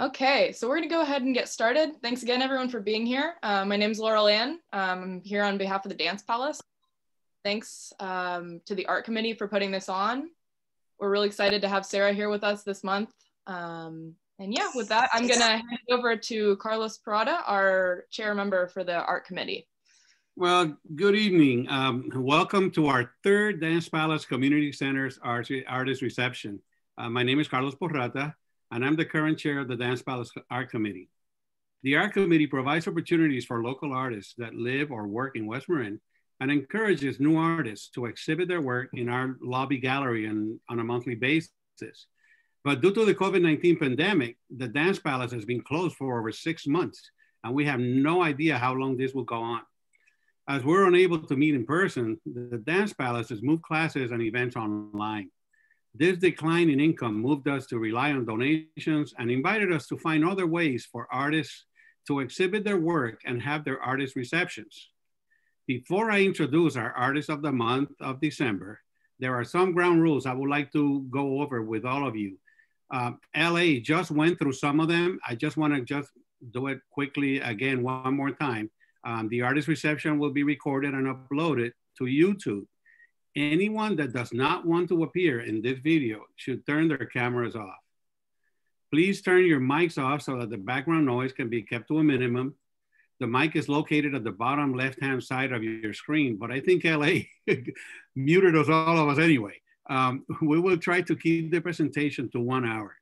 Okay, so we're going to go ahead and get started. Thanks again, everyone, for being here. Uh, my name is Laurel Ann. Um, I'm here on behalf of the Dance Palace. Thanks um, to the art committee for putting this on. We're really excited to have Sarah here with us this month. Um, and yeah, with that, I'm going to hand it over to Carlos Parada, our chair member for the art committee. Well, good evening. Um, welcome to our third Dance Palace Community Center's Artist Reception. Uh, my name is Carlos Porrata and I'm the current chair of the Dance Palace Art Committee. The Art Committee provides opportunities for local artists that live or work in West Marin and encourages new artists to exhibit their work in our lobby gallery and, on a monthly basis. But due to the COVID-19 pandemic, the Dance Palace has been closed for over six months, and we have no idea how long this will go on. As we're unable to meet in person, the Dance Palace has moved classes and events online. This decline in income moved us to rely on donations and invited us to find other ways for artists to exhibit their work and have their artist receptions. Before I introduce our artist of the month of December, there are some ground rules I would like to go over with all of you. Uh, LA just went through some of them. I just want to just do it quickly again one more time. Um, the artist reception will be recorded and uploaded to YouTube. Anyone that does not want to appear in this video should turn their cameras off. Please turn your mics off so that the background noise can be kept to a minimum. The mic is located at the bottom left-hand side of your screen, but I think LA muted us all of us anyway. Um, we will try to keep the presentation to one hour.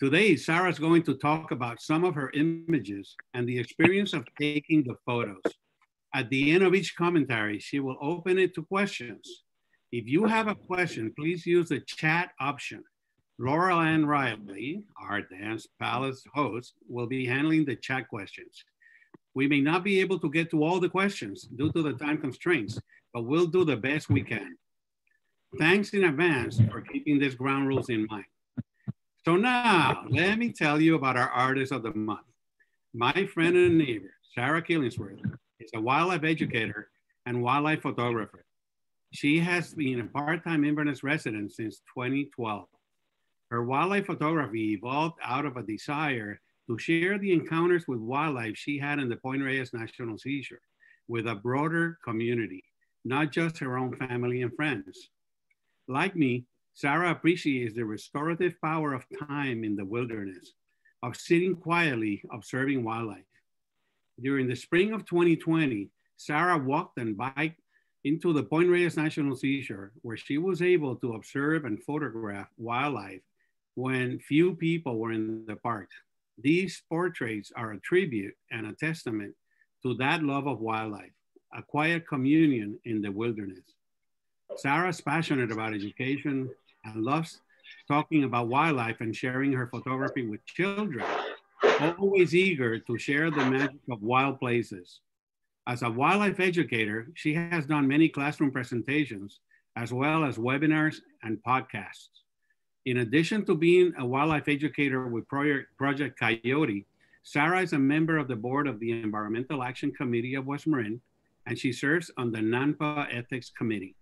Today, Sarah's going to talk about some of her images and the experience of taking the photos. At the end of each commentary, she will open it to questions. If you have a question, please use the chat option. Laurel Ann Riley, our Dance Palace host, will be handling the chat questions. We may not be able to get to all the questions due to the time constraints, but we'll do the best we can. Thanks in advance for keeping these ground rules in mind. So now, let me tell you about our artist of the month. My friend and neighbor, Sarah Killingsworth, is a wildlife educator and wildlife photographer. She has been a part-time Inverness resident since 2012. Her wildlife photography evolved out of a desire to share the encounters with wildlife she had in the Point Reyes National Seashore with a broader community, not just her own family and friends. Like me, Sarah appreciates the restorative power of time in the wilderness, of sitting quietly observing wildlife. During the spring of 2020, Sarah walked and biked into the Point Reyes National Seashore, where she was able to observe and photograph wildlife when few people were in the park. These portraits are a tribute and a testament to that love of wildlife, a quiet communion in the wilderness. Sarah's passionate about education and loves talking about wildlife and sharing her photography with children, always eager to share the magic of wild places. As a wildlife educator, she has done many classroom presentations, as well as webinars and podcasts. In addition to being a wildlife educator with Project Coyote, Sarah is a member of the board of the Environmental Action Committee of West Marin, and she serves on the NANPA Ethics Committee.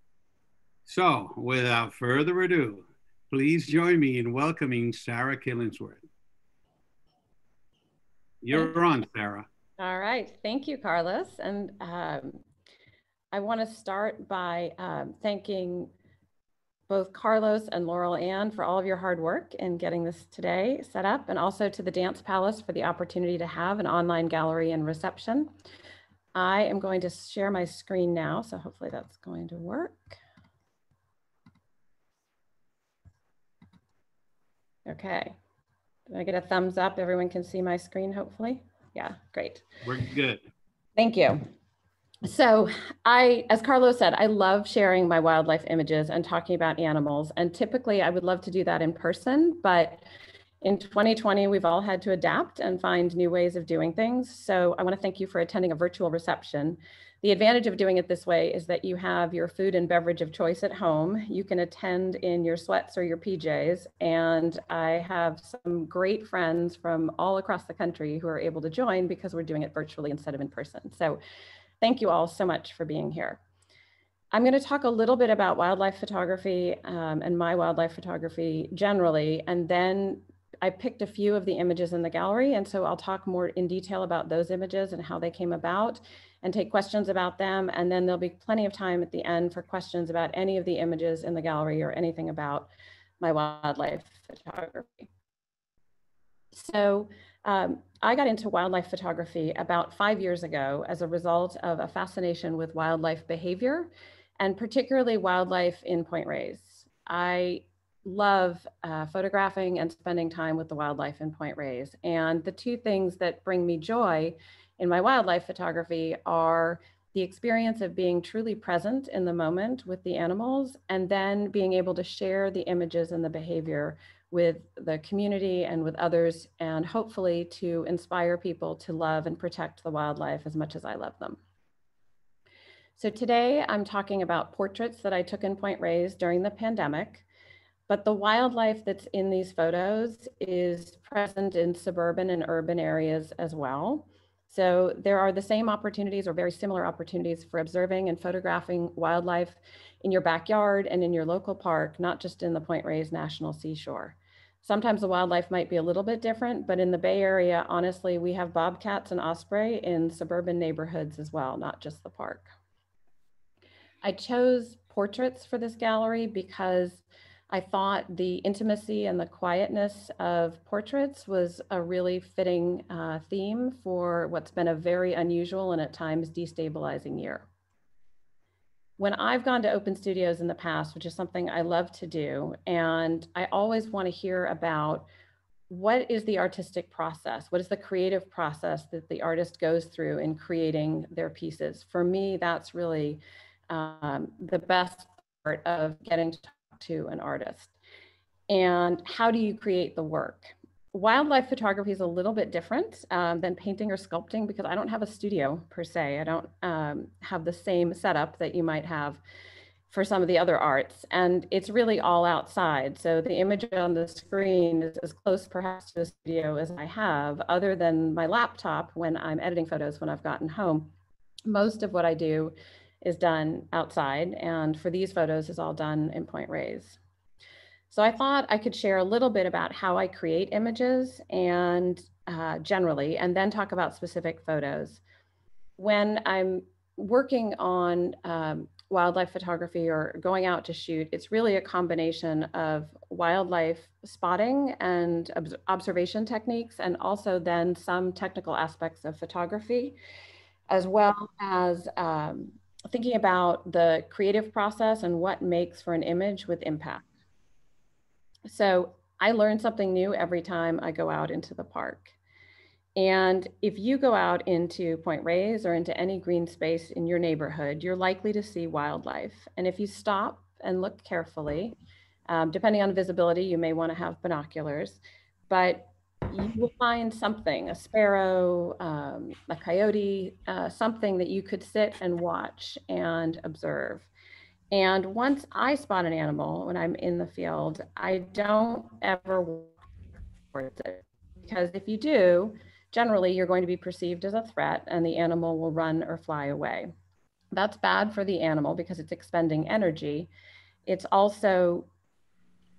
So without further ado, please join me in welcoming Sarah Killingsworth. You're on, Sarah. All right, thank you, Carlos. And um, I want to start by um, thanking both Carlos and Laurel Ann for all of your hard work in getting this today set up, and also to the Dance Palace for the opportunity to have an online gallery and reception. I am going to share my screen now, so hopefully that's going to work. Okay, did I get a thumbs up? Everyone can see my screen, hopefully. Yeah, great. We're good. Thank you. So I, as Carlos said, I love sharing my wildlife images and talking about animals. And typically I would love to do that in person, but in 2020, we've all had to adapt and find new ways of doing things. So I wanna thank you for attending a virtual reception. The advantage of doing it this way is that you have your food and beverage of choice at home. You can attend in your sweats or your PJs. And I have some great friends from all across the country who are able to join because we're doing it virtually instead of in person. So thank you all so much for being here. I'm going to talk a little bit about wildlife photography um, and my wildlife photography generally, and then I picked a few of the images in the gallery, and so I'll talk more in detail about those images and how they came about and take questions about them. And then there'll be plenty of time at the end for questions about any of the images in the gallery or anything about my wildlife photography. So um, I got into wildlife photography about five years ago as a result of a fascination with wildlife behavior and particularly wildlife in Point Reyes. I love uh, photographing and spending time with the wildlife in Point Reyes. And the two things that bring me joy in my wildlife photography are the experience of being truly present in the moment with the animals and then being able to share the images and the behavior with the community and with others and hopefully to inspire people to love and protect the wildlife as much as I love them. So today I'm talking about portraits that I took in Point Reyes during the pandemic, but the wildlife that's in these photos is present in suburban and urban areas as well. So there are the same opportunities or very similar opportunities for observing and photographing wildlife in your backyard and in your local park, not just in the Point Reyes National Seashore. Sometimes the wildlife might be a little bit different, but in the Bay Area, honestly, we have bobcats and osprey in suburban neighborhoods as well, not just the park. I chose portraits for this gallery because I thought the intimacy and the quietness of portraits was a really fitting uh, theme for what's been a very unusual and at times destabilizing year. When I've gone to open studios in the past, which is something I love to do, and I always want to hear about what is the artistic process? What is the creative process that the artist goes through in creating their pieces? For me, that's really um, the best part of getting to to an artist. And how do you create the work? Wildlife photography is a little bit different um, than painting or sculpting because I don't have a studio per se. I don't um, have the same setup that you might have for some of the other arts. And it's really all outside. So the image on the screen is as close perhaps to a studio as I have, other than my laptop when I'm editing photos when I've gotten home. Most of what I do is done outside. And for these photos is all done in Point Reyes. So I thought I could share a little bit about how I create images and uh, generally, and then talk about specific photos. When I'm working on um, wildlife photography or going out to shoot, it's really a combination of wildlife spotting and ob observation techniques, and also then some technical aspects of photography, as well as um, thinking about the creative process and what makes for an image with impact. So I learn something new every time I go out into the park. And if you go out into Point Reyes or into any green space in your neighborhood, you're likely to see wildlife. And if you stop and look carefully, um, depending on visibility, you may want to have binoculars, but you will find something, a sparrow, um, a coyote, uh, something that you could sit and watch and observe. And once I spot an animal when I'm in the field, I don't ever it because if you do, generally you're going to be perceived as a threat and the animal will run or fly away. That's bad for the animal because it's expending energy. It's also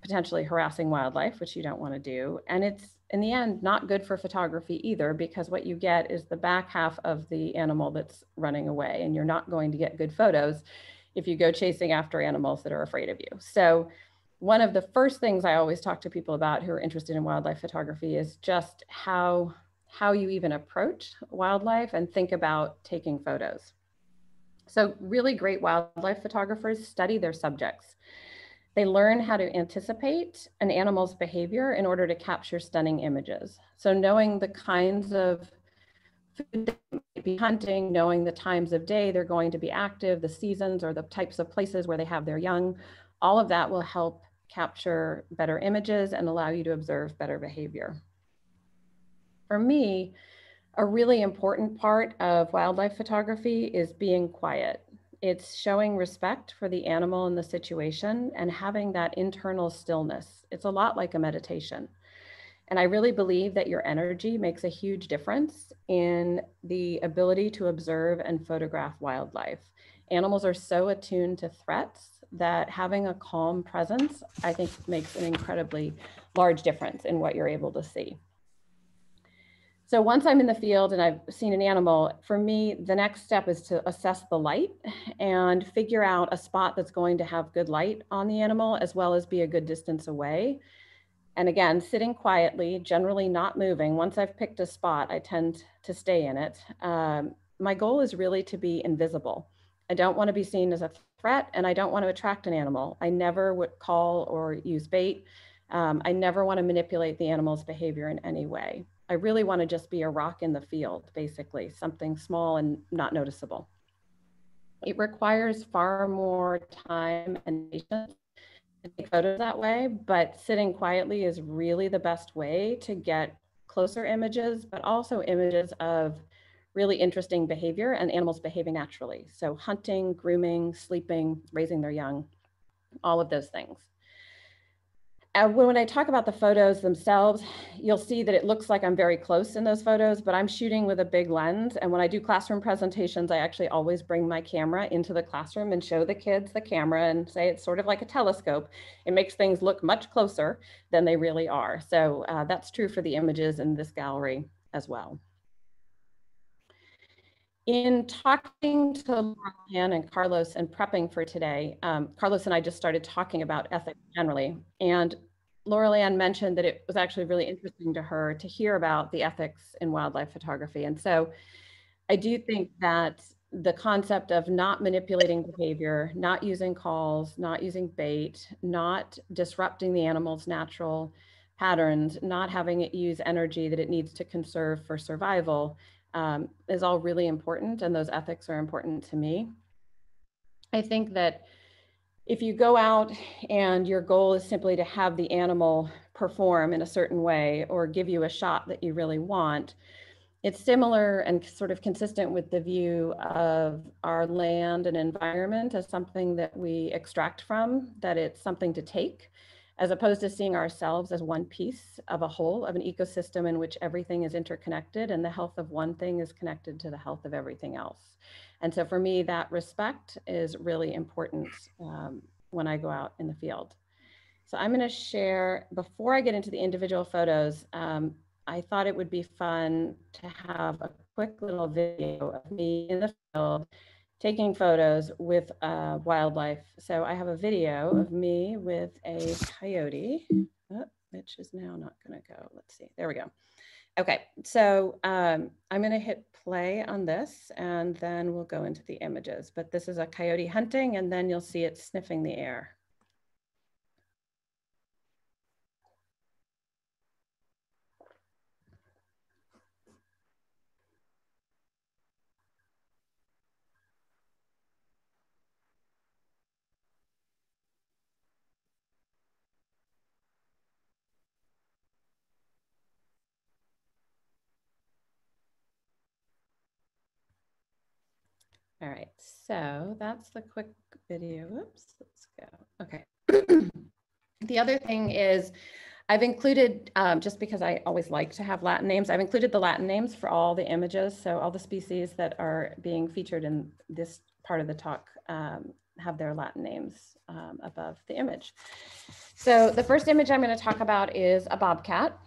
potentially harassing wildlife, which you don't want to do. And it's in the end, not good for photography either, because what you get is the back half of the animal that's running away, and you're not going to get good photos if you go chasing after animals that are afraid of you. So, one of the first things I always talk to people about who are interested in wildlife photography is just how how you even approach wildlife and think about taking photos. So, really great wildlife photographers study their subjects. They learn how to anticipate an animal's behavior in order to capture stunning images. So knowing the kinds of food they might be hunting, knowing the times of day they're going to be active, the seasons or the types of places where they have their young, all of that will help capture better images and allow you to observe better behavior. For me, a really important part of wildlife photography is being quiet it's showing respect for the animal and the situation and having that internal stillness. It's a lot like a meditation. And I really believe that your energy makes a huge difference in the ability to observe and photograph wildlife. Animals are so attuned to threats that having a calm presence, I think, makes an incredibly large difference in what you're able to see. So once I'm in the field and I've seen an animal, for me, the next step is to assess the light and figure out a spot that's going to have good light on the animal as well as be a good distance away. And again, sitting quietly, generally not moving. Once I've picked a spot, I tend to stay in it. Um, my goal is really to be invisible. I don't want to be seen as a threat and I don't want to attract an animal. I never would call or use bait. Um, I never want to manipulate the animal's behavior in any way. I really want to just be a rock in the field, basically, something small and not noticeable. It requires far more time and patience to take photos that way, but sitting quietly is really the best way to get closer images, but also images of really interesting behavior and animals behaving naturally. So hunting, grooming, sleeping, raising their young, all of those things. Uh, when I talk about the photos themselves, you'll see that it looks like I'm very close in those photos, but I'm shooting with a big lens. And when I do classroom presentations, I actually always bring my camera into the classroom and show the kids the camera and say it's sort of like a telescope. It makes things look much closer than they really are. So uh, that's true for the images in this gallery as well. In talking to Ann and Carlos and prepping for today, um, Carlos and I just started talking about ethics generally. And Laurel Ann mentioned that it was actually really interesting to her to hear about the ethics in wildlife photography. And so I do think that the concept of not manipulating behavior, not using calls, not using bait, not disrupting the animal's natural patterns, not having it use energy that it needs to conserve for survival um, is all really important. And those ethics are important to me. I think that if you go out and your goal is simply to have the animal perform in a certain way or give you a shot that you really want, it's similar and sort of consistent with the view of our land and environment as something that we extract from, that it's something to take, as opposed to seeing ourselves as one piece of a whole of an ecosystem in which everything is interconnected and the health of one thing is connected to the health of everything else. And so for me, that respect is really important um, when I go out in the field. So I'm going to share, before I get into the individual photos, um, I thought it would be fun to have a quick little video of me in the field taking photos with uh, wildlife. So I have a video of me with a coyote, oh, which is now not going to go. Let's see. There we go. Okay, so um, I'm going to hit play on this and then we'll go into the images. But this is a coyote hunting and then you'll see it sniffing the air. All right, so that's the quick video. Oops, let's go. Okay. the other thing is I've included, um, just because I always like to have Latin names, I've included the Latin names for all the images. So all the species that are being featured in this part of the talk um, have their Latin names um, above the image. So the first image I'm going to talk about is a bobcat.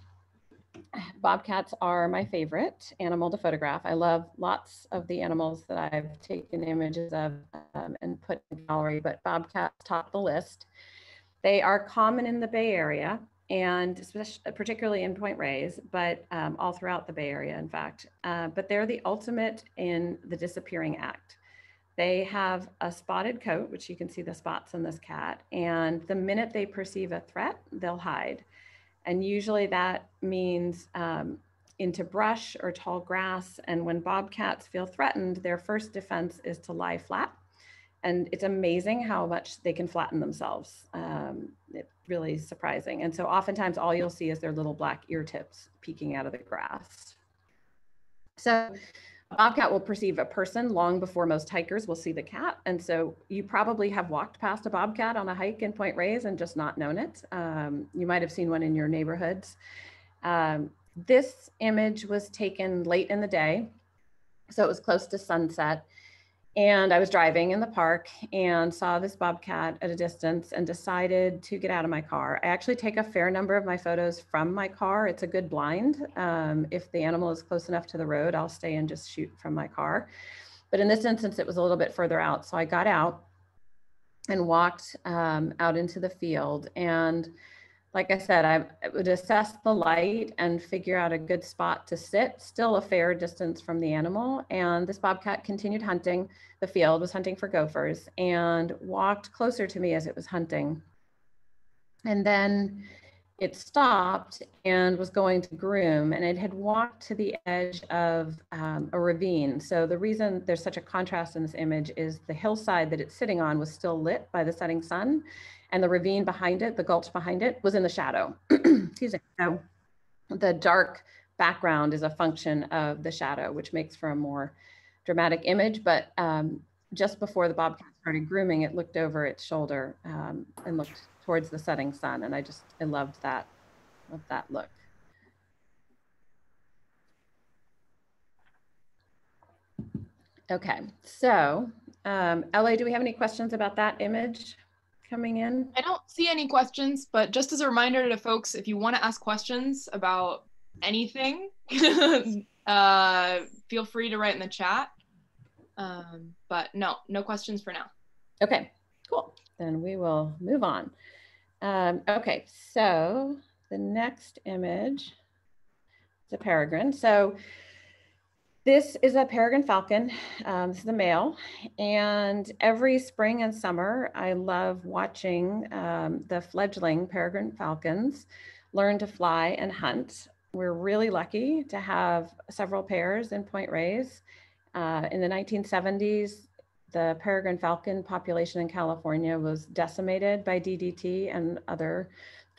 Bobcats are my favorite animal to photograph. I love lots of the animals that I've taken images of um, and put in the gallery, but bobcats top the list. They are common in the Bay Area and especially, particularly in Point Reyes, but um, all throughout the Bay Area, in fact. Uh, but they're the ultimate in the disappearing act. They have a spotted coat, which you can see the spots on this cat, and the minute they perceive a threat, they'll hide. And usually that means um, into brush or tall grass. And when bobcats feel threatened, their first defense is to lie flat. And it's amazing how much they can flatten themselves. Um, it's really surprising. And so oftentimes all you'll see is their little black ear tips peeking out of the grass. So bobcat will perceive a person long before most hikers will see the cat. And so you probably have walked past a bobcat on a hike in Point Reyes and just not known it. Um, you might have seen one in your neighborhoods. Um, this image was taken late in the day, so it was close to sunset. And I was driving in the park and saw this bobcat at a distance and decided to get out of my car. I actually take a fair number of my photos from my car. It's a good blind. Um, if the animal is close enough to the road, I'll stay and just shoot from my car. But in this instance, it was a little bit further out. So I got out and walked um, out into the field. And like I said, I would assess the light and figure out a good spot to sit, still a fair distance from the animal. And this bobcat continued hunting the field, was hunting for gophers, and walked closer to me as it was hunting. And then it stopped and was going to groom, and it had walked to the edge of um, a ravine. So the reason there's such a contrast in this image is the hillside that it's sitting on was still lit by the setting sun and the ravine behind it, the gulch behind it, was in the shadow. Excuse me. So the dark background is a function of the shadow, which makes for a more dramatic image. But um, just before the bobcat started grooming, it looked over its shoulder um, and looked towards the setting sun. And I just, I loved that, loved that look. Okay, so um, LA, do we have any questions about that image? Coming in? I don't see any questions, but just as a reminder to folks, if you want to ask questions about anything, uh, feel free to write in the chat. Um, but no, no questions for now. Okay, cool. Then we will move on. Um, okay, so the next image is a peregrine. So this is a peregrine falcon. Um, this is a male. And every spring and summer, I love watching um, the fledgling peregrine falcons learn to fly and hunt. We're really lucky to have several pairs in Point Reyes. Uh, in the 1970s, the peregrine falcon population in California was decimated by DDT and other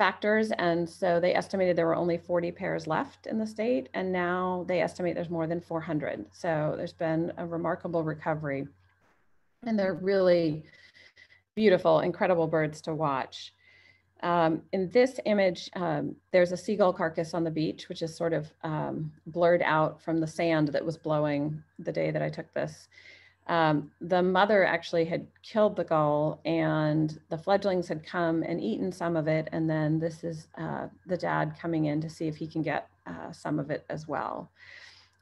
factors. And so they estimated there were only 40 pairs left in the state. And now they estimate there's more than 400. So there's been a remarkable recovery. And they're really beautiful, incredible birds to watch. Um, in this image, um, there's a seagull carcass on the beach, which is sort of um, blurred out from the sand that was blowing the day that I took this. Um, the mother actually had killed the gull and the fledglings had come and eaten some of it. And then this is uh, the dad coming in to see if he can get uh, some of it as well.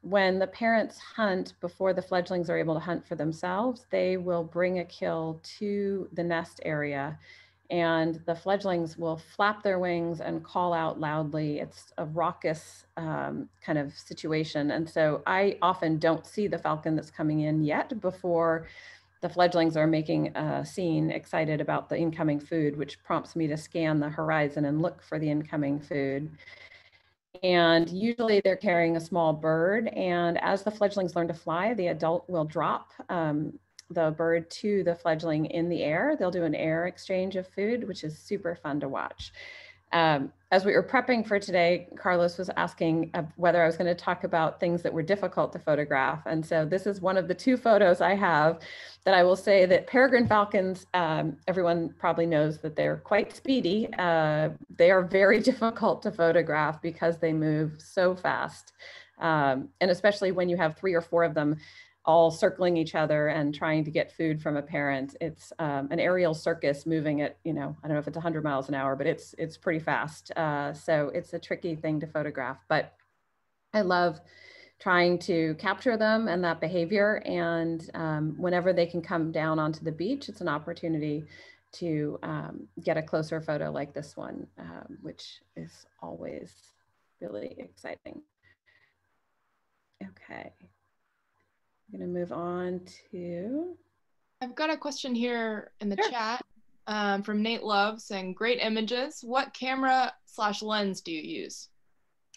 When the parents hunt before the fledglings are able to hunt for themselves, they will bring a kill to the nest area and the fledglings will flap their wings and call out loudly. It's a raucous um, kind of situation. And so I often don't see the falcon that's coming in yet before the fledglings are making a scene excited about the incoming food, which prompts me to scan the horizon and look for the incoming food. And usually they're carrying a small bird. And as the fledglings learn to fly, the adult will drop um, the bird to the fledgling in the air. They'll do an air exchange of food, which is super fun to watch. Um, as we were prepping for today, Carlos was asking uh, whether I was going to talk about things that were difficult to photograph. And so this is one of the two photos I have that I will say that peregrine falcons, um, everyone probably knows that they're quite speedy. Uh, they are very difficult to photograph because they move so fast. Um, and especially when you have three or four of them all circling each other and trying to get food from a parent. It's um, an aerial circus moving at, you know, I don't know if it's 100 miles an hour, but it's it's pretty fast. Uh, so it's a tricky thing to photograph. But I love trying to capture them and that behavior. And um, whenever they can come down onto the beach, it's an opportunity to um, get a closer photo like this one, um, which is always really exciting. Okay. I'm going to move on to. I've got a question here in the sure. chat um, from Nate Love saying, great images. What camera slash lens do you use?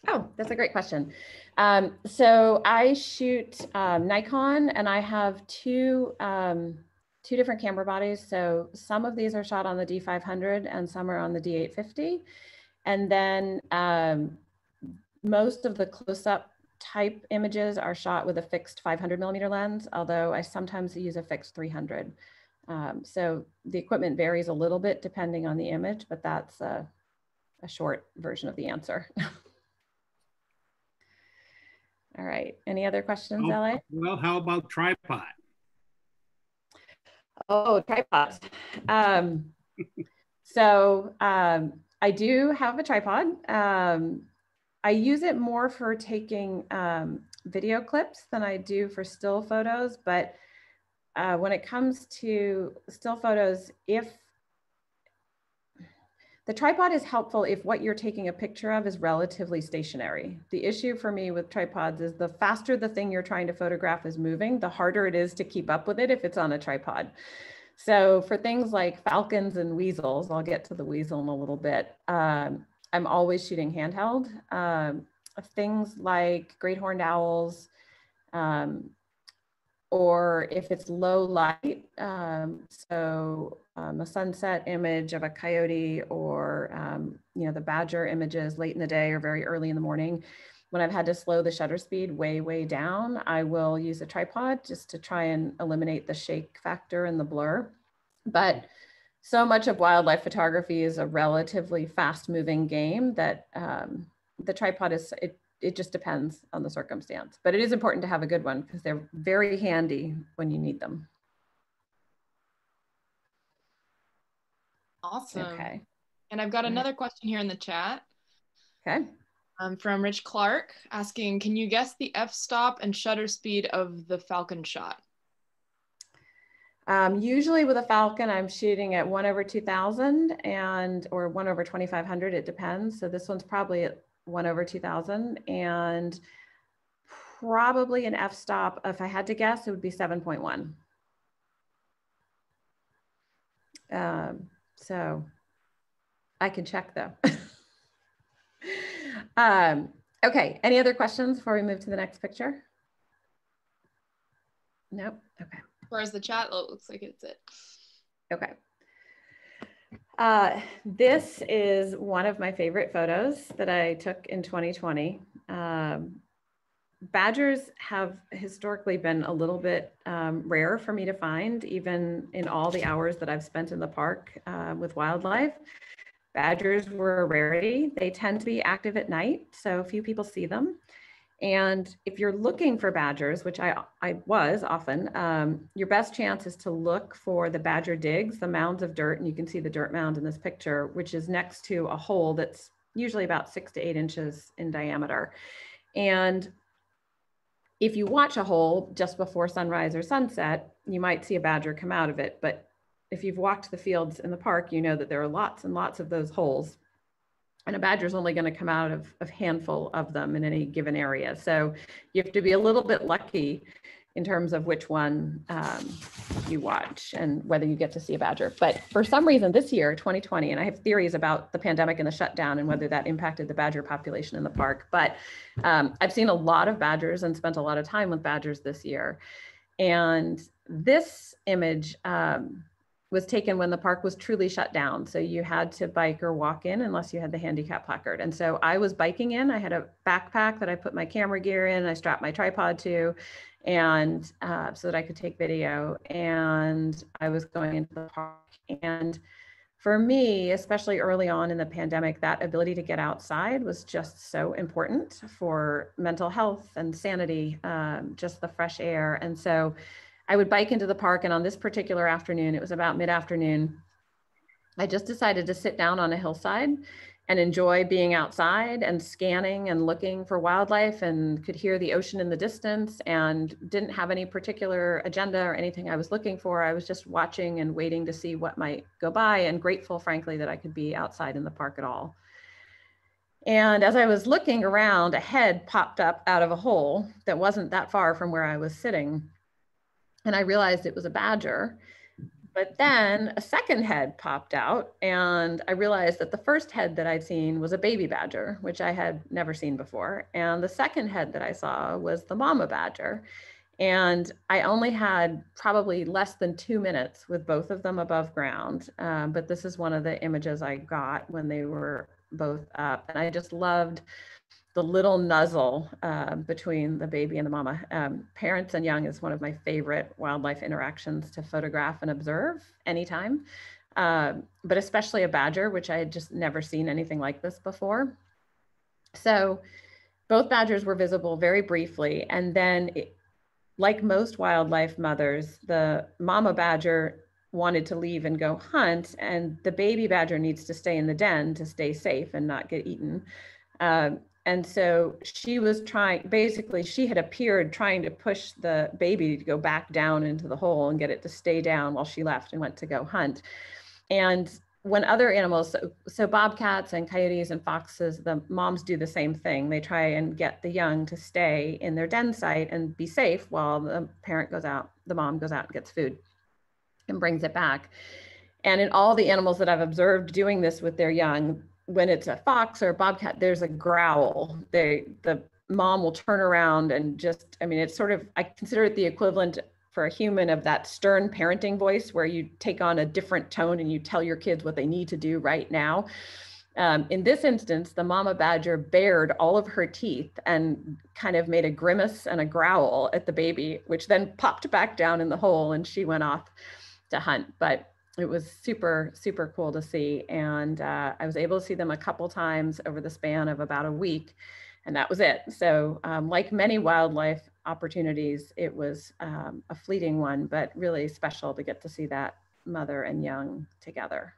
Oh, that's a great question. Um, so I shoot um, Nikon and I have two, um, two different camera bodies. So some of these are shot on the D500 and some are on the D850. And then um, most of the close-up type images are shot with a fixed 500 millimeter lens, although I sometimes use a fixed 300. Um, so the equipment varies a little bit depending on the image, but that's a, a short version of the answer. All right, any other questions, oh, LA? Well, how about tripod? Oh, tripods. Um, so um, I do have a tripod. Um, I use it more for taking um, video clips than I do for still photos. But uh, when it comes to still photos, if the tripod is helpful if what you're taking a picture of is relatively stationary. The issue for me with tripods is the faster the thing you're trying to photograph is moving, the harder it is to keep up with it if it's on a tripod. So for things like falcons and weasels, I'll get to the weasel in a little bit. Um, I'm always shooting handheld. Um, things like great horned owls, um, or if it's low light, um, so um, a sunset image of a coyote or um, you know the badger images late in the day or very early in the morning, when I've had to slow the shutter speed way, way down, I will use a tripod just to try and eliminate the shake factor and the blur. But so much of wildlife photography is a relatively fast moving game that um, the tripod is, it, it just depends on the circumstance. But it is important to have a good one because they're very handy when you need them. Awesome. Okay. And I've got another question here in the chat. Okay um, from Rich Clark asking, can you guess the f-stop and shutter speed of the Falcon shot? Um, usually with a Falcon, I'm shooting at one over 2000 and, or one over 2500, it depends. So this one's probably at one over 2000 and probably an f-stop, if I had to guess, it would be 7.1. Um, so I can check though. Um, okay, any other questions before we move to the next picture? Nope, okay. As far as the chat, it looks like it's it. Okay. Uh, this is one of my favorite photos that I took in 2020. Um, badgers have historically been a little bit um, rare for me to find, even in all the hours that I've spent in the park uh, with wildlife. Badgers were a rarity. They tend to be active at night, so few people see them. And if you're looking for badgers, which I, I was often, um, your best chance is to look for the badger digs, the mounds of dirt, and you can see the dirt mound in this picture, which is next to a hole that's usually about six to eight inches in diameter. And if you watch a hole just before sunrise or sunset, you might see a badger come out of it, but if you've walked the fields in the park, you know that there are lots and lots of those holes. And a badger is only going to come out of a handful of them in any given area. So you have to be a little bit lucky in terms of which one um, you watch and whether you get to see a badger. But for some reason this year, 2020, and I have theories about the pandemic and the shutdown and whether that impacted the badger population in the park. But um, I've seen a lot of badgers and spent a lot of time with badgers this year. And this image, um, was taken when the park was truly shut down. So you had to bike or walk in unless you had the handicap placard. And so I was biking in. I had a backpack that I put my camera gear in. I strapped my tripod to, and uh, so that I could take video. And I was going into the park. And for me, especially early on in the pandemic, that ability to get outside was just so important for mental health and sanity, um, just the fresh air. And so I would bike into the park. And on this particular afternoon, it was about mid afternoon, I just decided to sit down on a hillside and enjoy being outside and scanning and looking for wildlife and could hear the ocean in the distance and didn't have any particular agenda or anything I was looking for. I was just watching and waiting to see what might go by and grateful, frankly, that I could be outside in the park at all. And as I was looking around, a head popped up out of a hole that wasn't that far from where I was sitting and I realized it was a badger. But then a second head popped out, and I realized that the first head that I'd seen was a baby badger, which I had never seen before. And the second head that I saw was the mama badger. And I only had probably less than two minutes with both of them above ground. Um, but this is one of the images I got when they were both up. And I just loved the little nuzzle uh, between the baby and the mama. Um, parents and young is one of my favorite wildlife interactions to photograph and observe anytime, uh, but especially a badger, which I had just never seen anything like this before. So both badgers were visible very briefly. And then it, like most wildlife mothers, the mama badger wanted to leave and go hunt, and the baby badger needs to stay in the den to stay safe and not get eaten. Um, and so she was trying, basically, she had appeared trying to push the baby to go back down into the hole and get it to stay down while she left and went to go hunt. And when other animals, so, so, bobcats and coyotes and foxes, the moms do the same thing. They try and get the young to stay in their den site and be safe while the parent goes out, the mom goes out and gets food and brings it back. And in all the animals that I've observed doing this with their young, when it's a fox or a bobcat, there's a growl. They the mom will turn around and just, I mean, it's sort of, I consider it the equivalent for a human of that stern parenting voice where you take on a different tone and you tell your kids what they need to do right now. Um, in this instance, the mama badger bared all of her teeth and kind of made a grimace and a growl at the baby, which then popped back down in the hole and she went off to hunt. But it was super, super cool to see. And uh, I was able to see them a couple times over the span of about a week. And that was it. So, um, like many wildlife opportunities, it was um, a fleeting one, but really special to get to see that mother and young together.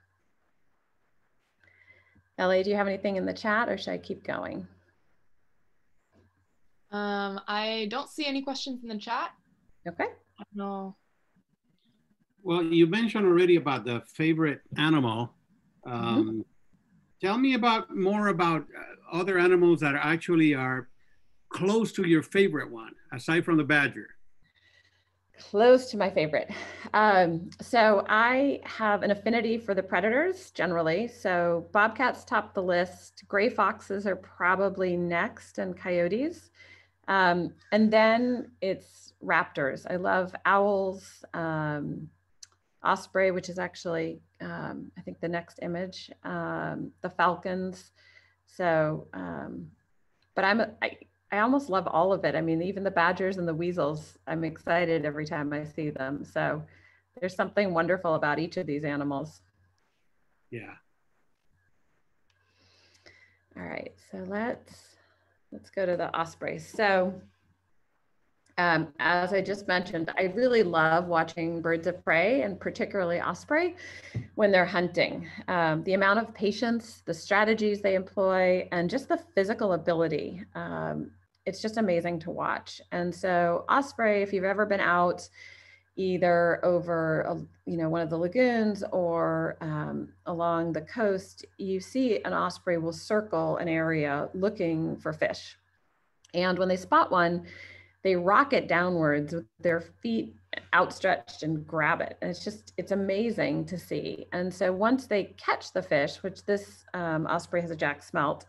Ellie, do you have anything in the chat or should I keep going? Um, I don't see any questions in the chat. Okay. No. Well, you mentioned already about the favorite animal. Mm-hmm. Um, mm -hmm. Tell me about more about uh, other animals that actually are close to your favorite one, aside from the badger. Close to my favorite. Um, so I have an affinity for the predators generally. So bobcats top the list. Gray foxes are probably next, and coyotes. Um, and then it's raptors. I love owls, um, osprey, which is actually, um, I think, the next image, um, the falcons. So, um, but I'm, I, I almost love all of it. I mean, even the badgers and the weasels, I'm excited every time I see them. So there's something wonderful about each of these animals. Yeah. All right, so let's let's go to the osprey. So um, as I just mentioned, I really love watching birds of prey and particularly osprey when they're hunting. Um, the amount of patience, the strategies they employ, and just the physical ability. Um, it's just amazing to watch. And so osprey, if you've ever been out either over a, you know one of the lagoons or um, along the coast, you see an osprey will circle an area looking for fish. And when they spot one, they rocket downwards with their feet outstretched and grab it. And it's just, it's amazing to see. And so once they catch the fish, which this um, osprey has a jack smelt,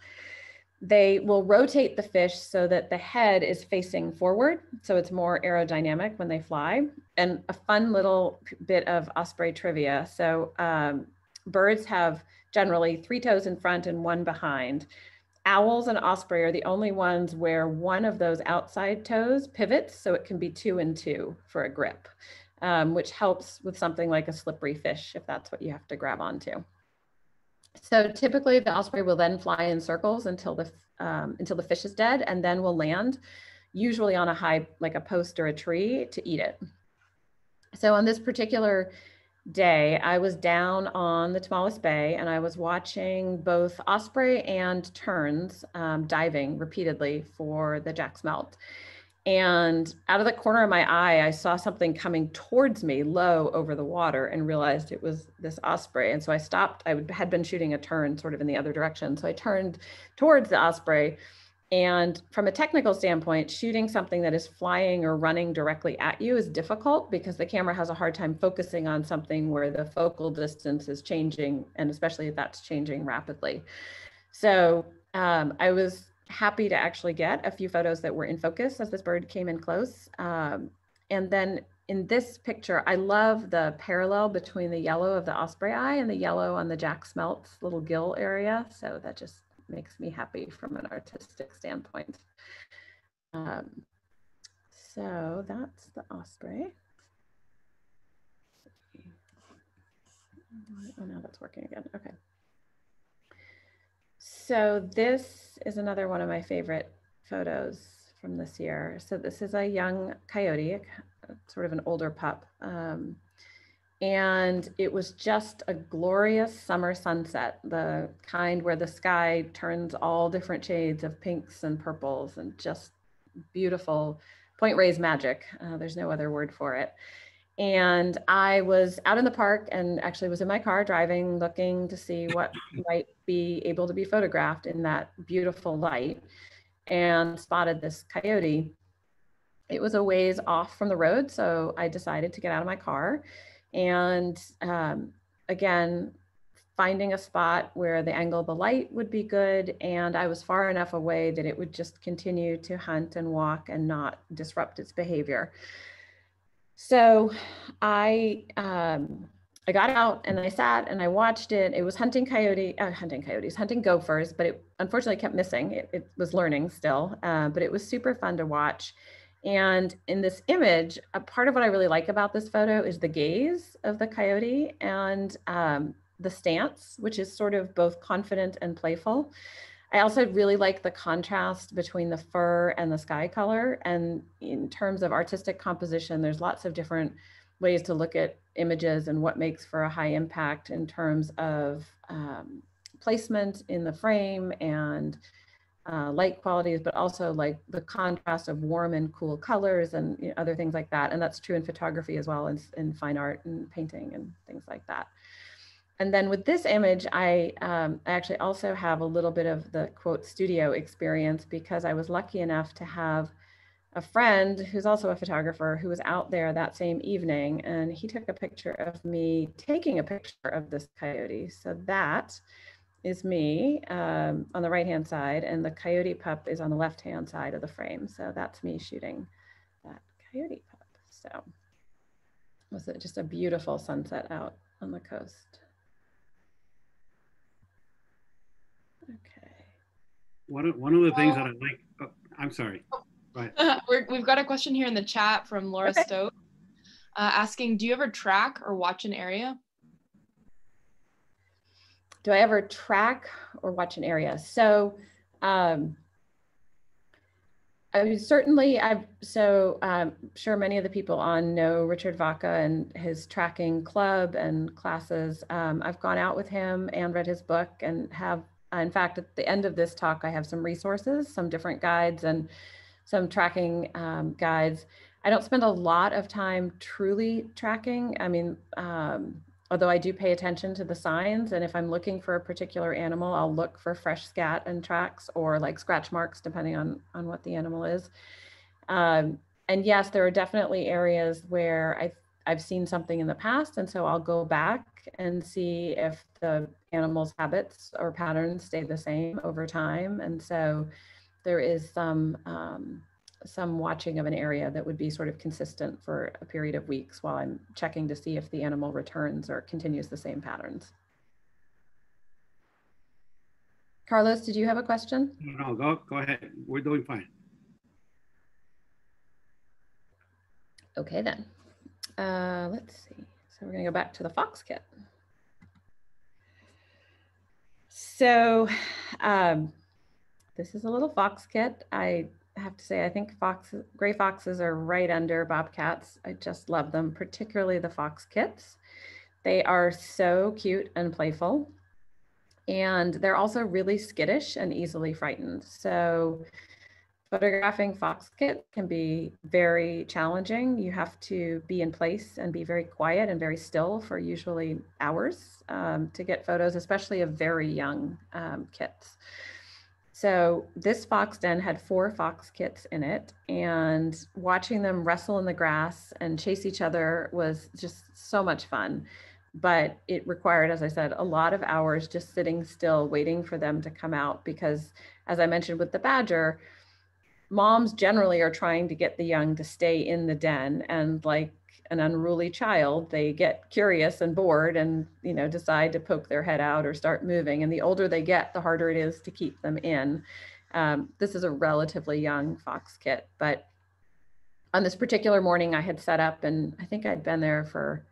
they will rotate the fish so that the head is facing forward. So it's more aerodynamic when they fly. And a fun little bit of osprey trivia. So um, birds have generally three toes in front and one behind owls and osprey are the only ones where one of those outside toes pivots so it can be two and two for a grip, um, which helps with something like a slippery fish if that's what you have to grab onto. So typically the osprey will then fly in circles until the, um, until the fish is dead and then will land usually on a high, like a post or a tree to eat it. So on this particular day, I was down on the Tomales Bay and I was watching both osprey and terns um, diving repeatedly for the jack smelt. And out of the corner of my eye, I saw something coming towards me low over the water and realized it was this osprey. And so I stopped. I had been shooting a tern sort of in the other direction. So I turned towards the osprey and from a technical standpoint, shooting something that is flying or running directly at you is difficult because the camera has a hard time focusing on something where the focal distance is changing, and especially if that's changing rapidly. So um, I was happy to actually get a few photos that were in focus as this bird came in close. Um, and then in this picture, I love the parallel between the yellow of the osprey eye and the yellow on the jack smelt's little gill area. So that just makes me happy from an artistic standpoint. Um, so that's the osprey. Oh, now that's working again. Okay. So this is another one of my favorite photos from this year. So this is a young coyote, sort of an older pup. Um, and it was just a glorious summer sunset, the kind where the sky turns all different shades of pinks and purples and just beautiful Point Reyes magic. Uh, there's no other word for it. And I was out in the park and actually was in my car driving, looking to see what might be able to be photographed in that beautiful light and spotted this coyote. It was a ways off from the road, so I decided to get out of my car and um, again, finding a spot where the angle of the light would be good. And I was far enough away that it would just continue to hunt and walk and not disrupt its behavior. So I, um, I got out and I sat and I watched it. It was hunting coyote, uh, hunting coyotes, hunting gophers, but it unfortunately kept missing. It, it was learning still, uh, but it was super fun to watch. And in this image, a part of what I really like about this photo is the gaze of the coyote and um, the stance, which is sort of both confident and playful. I also really like the contrast between the fur and the sky color. And in terms of artistic composition, there's lots of different ways to look at images and what makes for a high impact in terms of um, placement in the frame and uh, light qualities, but also like the contrast of warm and cool colors and you know, other things like that. And that's true in photography as well as in fine art and painting and things like that. And then with this image, I, um, I actually also have a little bit of the quote studio experience because I was lucky enough to have a friend who's also a photographer who was out there that same evening and he took a picture of me taking a picture of this coyote. So that is me um, on the right hand side and the coyote pup is on the left hand side of the frame. So that's me shooting that coyote pup. So was it just a beautiful sunset out on the coast. Okay. One of, one of the things that I like, oh, I'm sorry. Right. we have got a question here in the chat from Laura okay. Stowe uh, asking, do you ever track or watch an area? Do I ever track or watch an area? So um, I mean, certainly I've, so I'm um, sure many of the people on know Richard Vaca and his tracking club and classes. Um, I've gone out with him and read his book and have, in fact, at the end of this talk, I have some resources, some different guides and some tracking um, guides. I don't spend a lot of time truly tracking. I mean, um, although I do pay attention to the signs. And if I'm looking for a particular animal, I'll look for fresh scat and tracks or like scratch marks, depending on, on what the animal is. Um, and yes, there are definitely areas where I've, I've seen something in the past. And so I'll go back and see if the animal's habits or patterns stay the same over time. And so there is some, um, some watching of an area that would be sort of consistent for a period of weeks while I'm checking to see if the animal returns or continues the same patterns. Carlos, did you have a question? No, no, go, go ahead. We're doing fine. Okay then. Uh, let's see. So we're gonna go back to the fox kit. So um, this is a little fox kit. I have to say, I think fox, gray foxes are right under bobcats. I just love them, particularly the fox kits. They are so cute and playful. And they're also really skittish and easily frightened. So photographing fox kit can be very challenging. You have to be in place and be very quiet and very still for usually hours um, to get photos, especially of very young um, kits. So this fox den had four fox kits in it, and watching them wrestle in the grass and chase each other was just so much fun. But it required, as I said, a lot of hours just sitting still, waiting for them to come out. Because, as I mentioned with the badger, moms generally are trying to get the young to stay in the den. And like an unruly child, they get curious and bored and, you know, decide to poke their head out or start moving. And the older they get, the harder it is to keep them in. Um, this is a relatively young fox kit, but on this particular morning I had set up and I think I'd been there for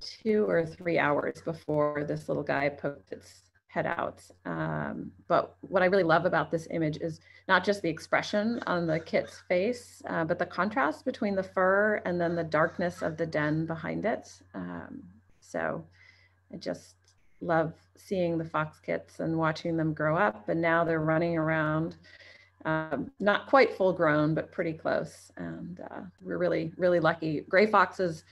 two or three hours before this little guy poked its head out. Um, but what I really love about this image is not just the expression on the kit's face, uh, but the contrast between the fur and then the darkness of the den behind it. Um, so I just love seeing the fox kits and watching them grow up. And now they're running around, um, not quite full grown, but pretty close. And uh, we're really, really lucky. Gray foxes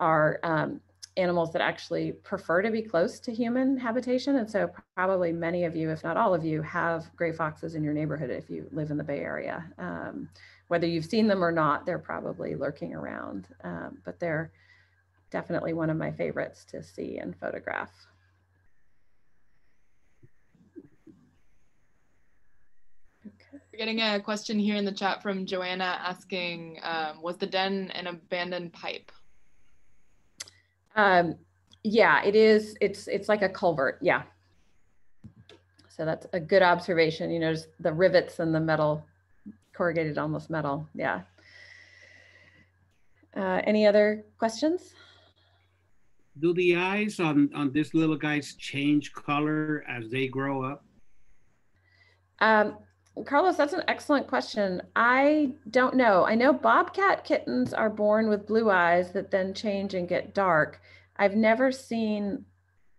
are um, animals that actually prefer to be close to human habitation. And so probably many of you, if not all of you, have gray foxes in your neighborhood if you live in the Bay Area. Um, whether you've seen them or not, they're probably lurking around, um, but they're definitely one of my favorites to see and photograph. We're getting a question here in the chat from Joanna asking, um, was the den an abandoned pipe? Um, yeah, it is. It's it's like a culvert. Yeah. So that's a good observation. You notice the rivets and the metal, corrugated almost metal. Yeah. Uh, any other questions? Do the eyes on on this little guys change color as they grow up? Um, Carlos, that's an excellent question. I don't know. I know bobcat kittens are born with blue eyes that then change and get dark. I've never seen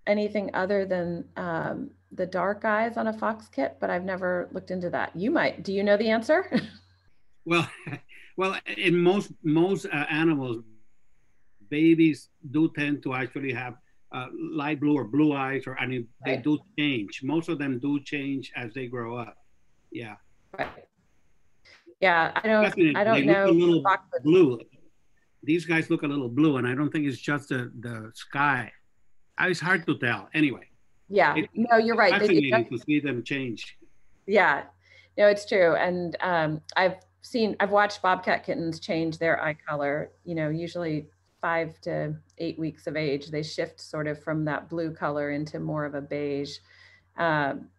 anything other than um, the dark eyes on a fox kit, but I've never looked into that. You might. Do you know the answer? well, well, in most most uh, animals, babies do tend to actually have uh, light blue or blue eyes, or I mean, they do change. Most of them do change as they grow up. Yeah. Right. Yeah, I don't. Definitely. I don't they know. Look a little blue. These guys look a little blue, and I don't think it's just the the sky. It's hard to tell. Anyway. Yeah. It, no, you're right. Fascinating they, to see them change. Yeah. No, it's true, and um, I've seen, I've watched bobcat kittens change their eye color. You know, usually five to eight weeks of age, they shift sort of from that blue color into more of a beige. Um,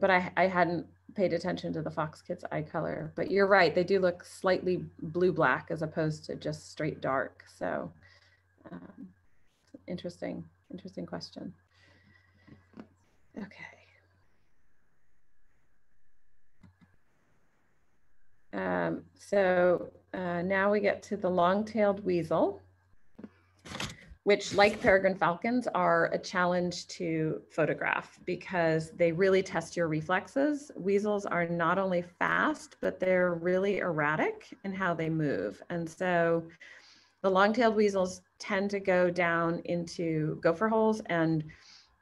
but I, I hadn't paid attention to the fox kit's eye color. But you're right, they do look slightly blue black as opposed to just straight dark. So um, interesting, interesting question. Okay. Um, so uh, now we get to the long-tailed weasel which like peregrine falcons are a challenge to photograph because they really test your reflexes. Weasels are not only fast, but they're really erratic in how they move. And so the long-tailed weasels tend to go down into gopher holes and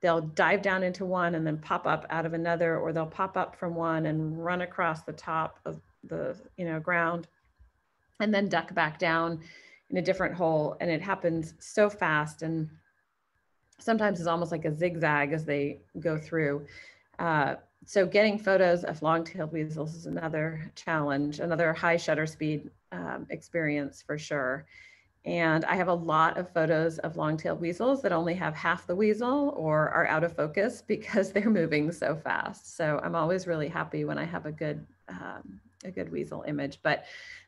they'll dive down into one and then pop up out of another, or they'll pop up from one and run across the top of the you know ground and then duck back down in a different hole and it happens so fast and sometimes it's almost like a zigzag as they go through. Uh, so getting photos of long-tailed weasels is another challenge, another high shutter speed um, experience for sure. And I have a lot of photos of long-tailed weasels that only have half the weasel or are out of focus because they're moving so fast. So I'm always really happy when I have a good um, a good weasel image. But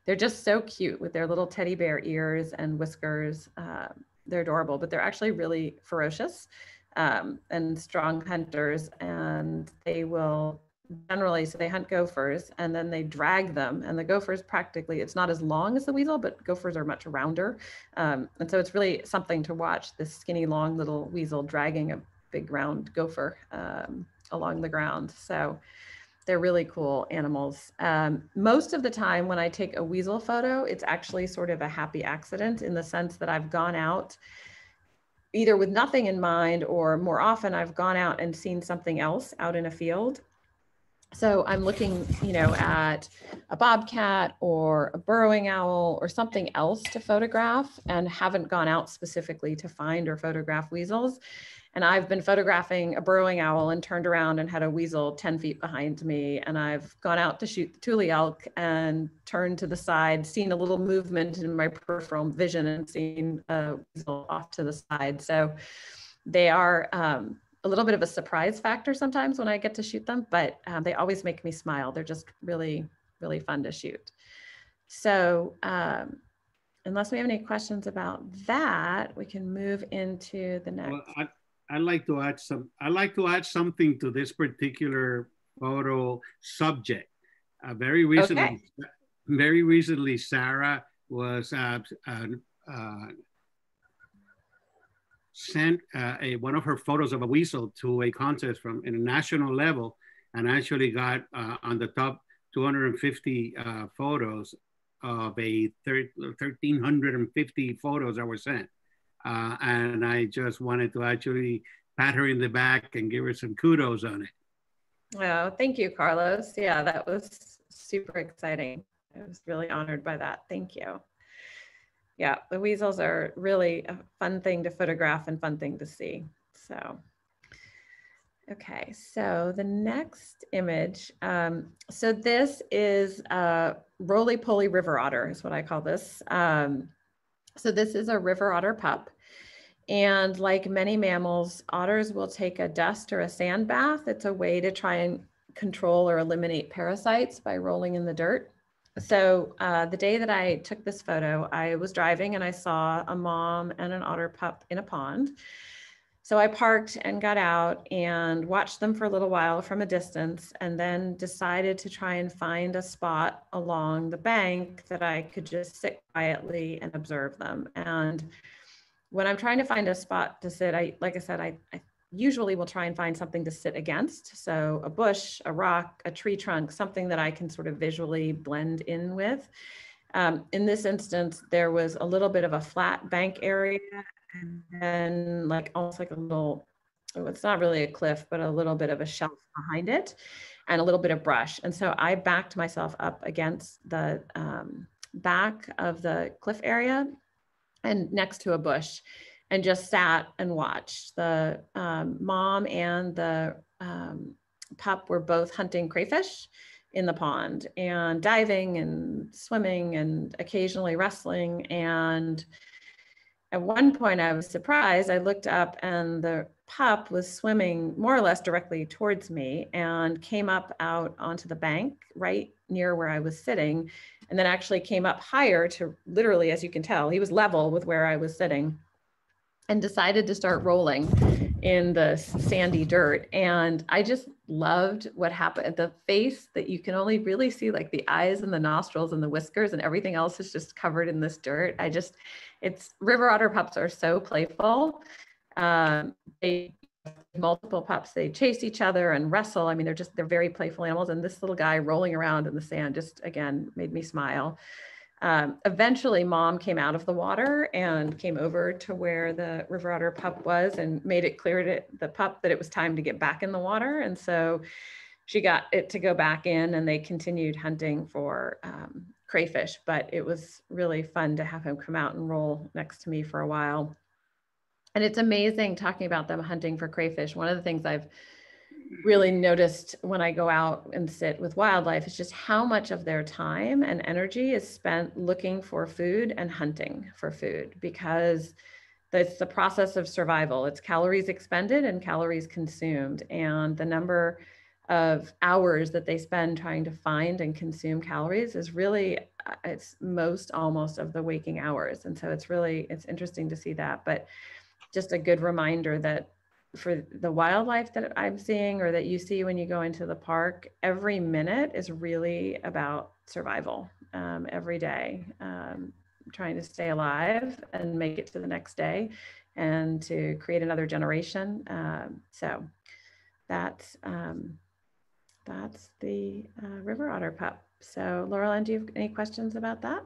they're just so cute with their little teddy bear ears and whiskers. Uh, they're adorable, but they're actually really ferocious um, and strong hunters. And they will generally, so they hunt gophers and then they drag them. And the gophers practically, it's not as long as the weasel, but gophers are much rounder. Um, and so it's really something to watch this skinny, long little weasel dragging a big round gopher um, along the ground. So they're really cool animals. Um, most of the time when I take a weasel photo, it's actually sort of a happy accident in the sense that I've gone out either with nothing in mind or more often I've gone out and seen something else out in a field. So I'm looking, you know, at a bobcat or a burrowing owl or something else to photograph and haven't gone out specifically to find or photograph weasels. And I've been photographing a burrowing owl and turned around and had a weasel 10 feet behind me. And I've gone out to shoot the tule elk and turned to the side, seen a little movement in my peripheral vision and seen a weasel off to the side. So they are um, a little bit of a surprise factor sometimes when I get to shoot them, but um, they always make me smile. They're just really, really fun to shoot. So um, unless we have any questions about that, we can move into the next. Well, I I'd like to add some. I'd like to add something to this particular photo subject. Uh, very recently, okay. very recently, Sarah was uh, uh, uh sent uh, a, one of her photos of a weasel to a contest from in a national level, and actually got uh, on the top 250 photos of a 1,350 photos that were sent. Uh, and I just wanted to actually pat her in the back and give her some kudos on it. Oh, thank you, Carlos. Yeah, that was super exciting. I was really honored by that. Thank you. Yeah, the weasels are really a fun thing to photograph and fun thing to see. So, okay, so the next image. Um, so this is a roly-poly river otter is what I call this. Um, so this is a river otter pup. And like many mammals, otters will take a dust or a sand bath. It's a way to try and control or eliminate parasites by rolling in the dirt. So uh, the day that I took this photo, I was driving and I saw a mom and an otter pup in a pond. So I parked and got out and watched them for a little while from a distance and then decided to try and find a spot along the bank that I could just sit quietly and observe them. And when I'm trying to find a spot to sit, I, like I said, I, I usually will try and find something to sit against. So a bush, a rock, a tree trunk, something that I can sort of visually blend in with. Um, in this instance, there was a little bit of a flat bank area and then like almost like a little, oh, it's not really a cliff, but a little bit of a shelf behind it and a little bit of brush. And so I backed myself up against the um, back of the cliff area and next to a bush and just sat and watched. The um, mom and the um, pup were both hunting crayfish in the pond and diving and swimming and occasionally wrestling. And at one point, I was surprised. I looked up and the pup was swimming more or less directly towards me and came up out onto the bank right near where I was sitting and then actually came up higher to literally, as you can tell, he was level with where I was sitting and decided to start rolling in the sandy dirt. And I just loved what happened. The face that you can only really see like the eyes and the nostrils and the whiskers and everything else is just covered in this dirt. I just, it's river otter pups are so playful. Um, they multiple pups they chase each other and wrestle. I mean they're just they're very playful animals. And this little guy rolling around in the sand just again made me smile. Um, eventually mom came out of the water and came over to where the river otter pup was and made it clear to the pup that it was time to get back in the water. And so she got it to go back in and they continued hunting for um, crayfish. But it was really fun to have him come out and roll next to me for a while and it's amazing talking about them hunting for crayfish. One of the things I've really noticed when I go out and sit with wildlife is just how much of their time and energy is spent looking for food and hunting for food because it's the process of survival. It's calories expended and calories consumed. And the number of hours that they spend trying to find and consume calories is really uh, it's most almost of the waking hours and so it's really it's interesting to see that but just a good reminder that for the wildlife that I'm seeing or that you see when you go into the park, every minute is really about survival um, every day, um, trying to stay alive and make it to the next day and to create another generation. Um, so that's um, that's the uh, river otter pup. So Laurel, and do you have any questions about that?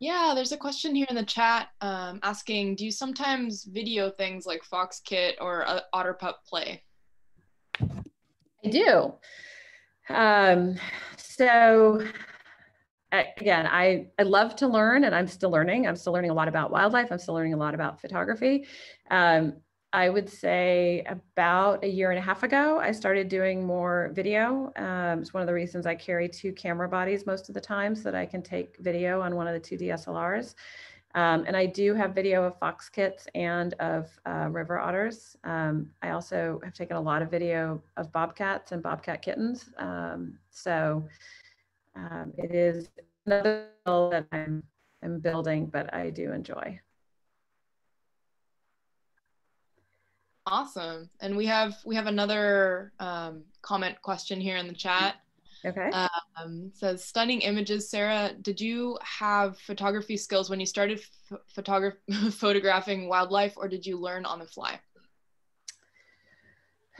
Yeah, there's a question here in the chat um, asking, do you sometimes video things like Fox Kit or uh, OtterPup play? I do. Um, so again, I, I love to learn and I'm still learning. I'm still learning a lot about wildlife. I'm still learning a lot about photography. Um, I would say about a year and a half ago, I started doing more video. Um, it's one of the reasons I carry two camera bodies most of the time so that I can take video on one of the two DSLRs. Um, and I do have video of fox kits and of uh, river otters. Um, I also have taken a lot of video of bobcats and bobcat kittens. Um, so um, it is another that I'm, I'm building, but I do enjoy. Awesome. And we have we have another um, comment question here in the chat. Okay. Um, says stunning images. Sarah, did you have photography skills when you started photograph photographing wildlife, or did you learn on the fly?